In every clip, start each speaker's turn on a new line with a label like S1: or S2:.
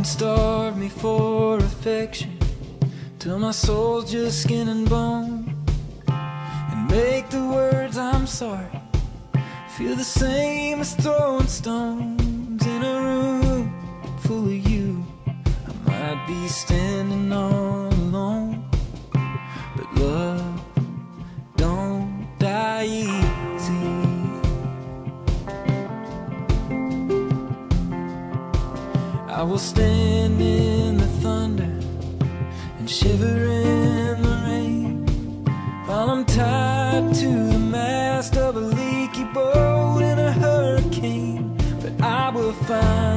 S1: me for affection till my soul's just skin and bone. And make the words I'm sorry feel the same as throwing stones in a room full of you. I might be standing all I will stand in the thunder and shiver in the rain while I'm tied to the mast of a leaky boat in a hurricane. But I will find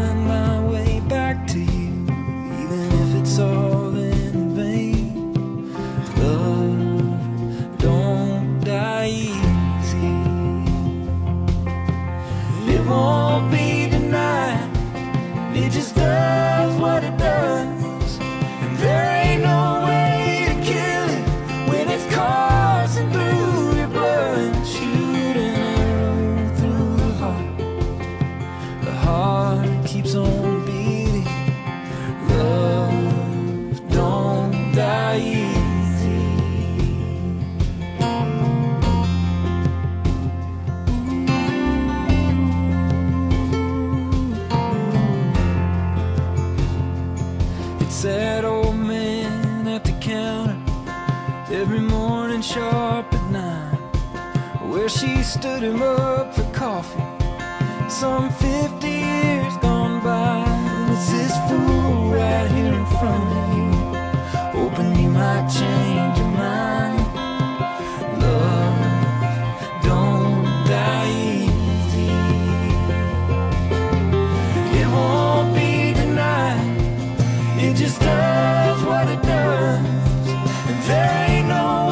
S1: That old man at the counter. Every morning sharp at nine, where she stood him up for coffee. Some 50 years gone does what it does. And there ain't no